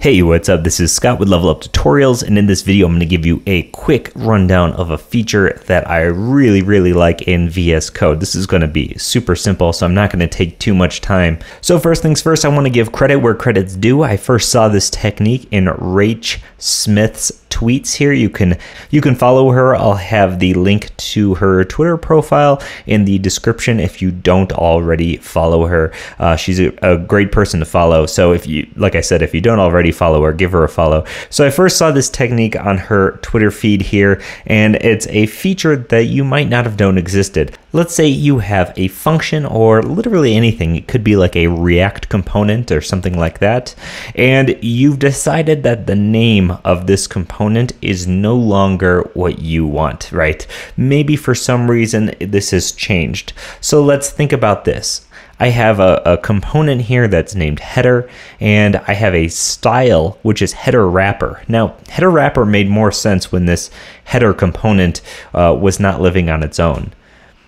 Hey, what's up? This is Scott with Level Up Tutorials, and in this video, I'm going to give you a quick rundown of a feature that I really, really like in VS Code. This is going to be super simple, so I'm not going to take too much time. So first things first, I want to give credit where credit's due. I first saw this technique in Rach Smith's tweets here. You can you can follow her. I'll have the link to her Twitter profile in the description if you don't already follow her. Uh, she's a, a great person to follow. So if you, like I said, if you don't already follow her, give her a follow. So I first saw this technique on her Twitter feed here, and it's a feature that you might not have known existed. Let's say you have a function or literally anything. It could be like a React component or something like that. And you've decided that the name of this component is no longer what you want, right? Maybe for some reason this has changed. So let's think about this. I have a, a, component here that's named header, and I have a style which is header wrapper. Now, header wrapper made more sense when this header component uh, was not living on its own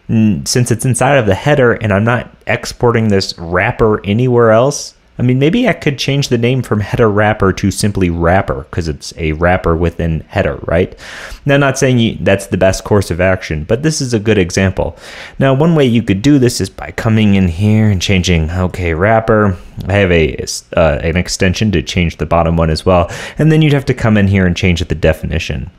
since it's inside of the header and I'm not exporting this wrapper anywhere else, I mean, maybe I could change the name from header wrapper to simply wrapper because it's a wrapper within header, right? Now, not saying you, that's the best course of action, but this is a good example. Now, one way you could do this is by coming in here and changing, okay, wrapper. I have a uh, an extension to change the bottom one as well. And then you'd have to come in here and change the definition.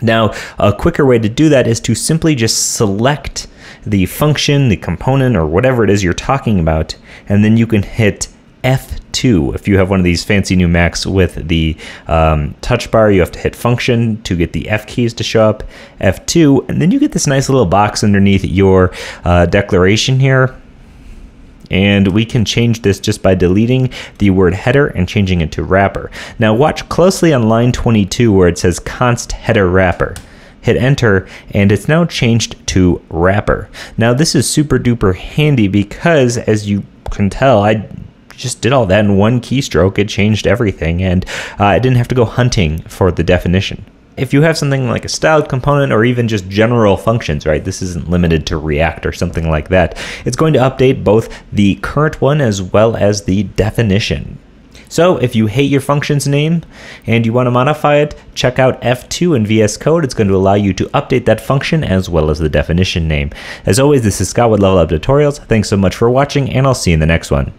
Now, a quicker way to do that is to simply just select the function, the component, or whatever it is you're talking about, and then you can hit F2. If you have one of these fancy new Macs with the um, touch bar, you have to hit function to get the F keys to show up, F2, and then you get this nice little box underneath your uh, declaration here. And we can change this just by deleting the word header and changing it to wrapper. Now watch closely on line 22 where it says const header wrapper hit enter, and it's now changed to wrapper. Now this is super duper handy because as you can tell, I just did all that in one keystroke. It changed everything, and uh, I didn't have to go hunting for the definition. If you have something like a styled component or even just general functions, right? This isn't limited to React or something like that. It's going to update both the current one as well as the definition. So if you hate your function's name and you want to modify it, check out F2 in VS Code. It's going to allow you to update that function as well as the definition name. As always, this is Scott with Level Up Tutorials. Thanks so much for watching, and I'll see you in the next one.